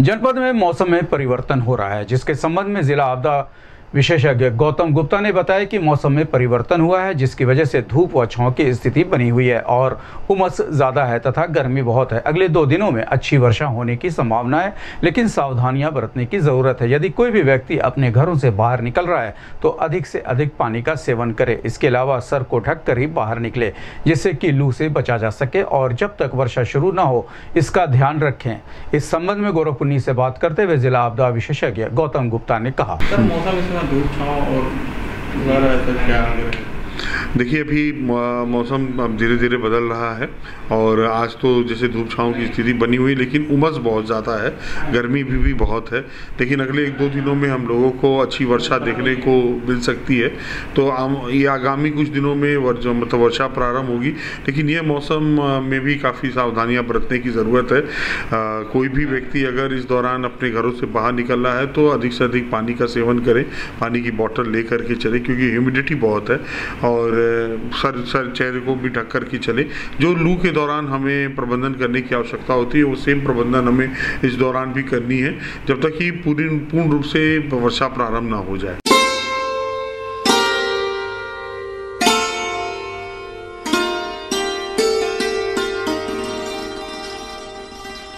जनपद में मौसम में परिवर्तन हो रहा है जिसके संबंध में जिला आपदा विशेषज्ञ गौतम गुप्ता ने बताया कि मौसम में परिवर्तन हुआ है, जिसकी वजह से धूप व छांव की स्थिति बनी हुई है और उमस ज़्यादा है तथा गर्मी बहुत है। अगले दो दिनों में अच्छी वर्षा होने की संभावना है, लेकिन सावधानियाँ बरतने की ज़रूरत है। यदि कोई भी व्यक्ति अपने घरों से बाहर निकल रहा है तो अधिक से अधिक पानी का सेवन करे। इसके अलावा सर को ढक कर ही बाहर निकले, जिससे कि लू से बचा जा सके और जब तक वर्षा शुरू न हो, इसका ध्यान रखें। इस संबंध में गोरखपुन्नी से बात करते हुए जिला आपदा विशेषज्ञ गौतम गुप्ता ने कहा। मौसम समय धूप छाँव और वगैरह आया था क्या? देखिए अभी मौसम अब धीरे धीरे बदल रहा है और आज तो जैसे धूप छाँव की स्थिति बनी हुई लेकिन उमस बहुत ज़्यादा है गर्मी भी, भी बहुत है। लेकिन अगले एक दो दिनों में हम लोगों को अच्छी वर्षा देखने को मिल सकती है। तो हम ये आगामी कुछ दिनों में वर्ष मतलब वर्षा प्रारंभ होगी लेकिन यह मौसम में भी काफ़ी सावधानियाँ बरतने की ज़रूरत है। अ, कोई भी व्यक्ति अगर इस दौरान अपने घरों से बाहर निकल रहा है तो अधिक से अधिक पानी का सेवन करें पानी की बॉटल ले करके चले क्योंकि ह्यूमिडिटी बहुत है और अ, सर सर चेहरे को भी ढक कर के चले। जो लू के दौरान हमें प्रबंधन करने की आवश्यकता होती है वो सेम प्रबंधन हमें इस दौरान भी करनी है जब तक कि पूरी पूर्ण रूप से वर्षा प्रारंभ ना हो जाए।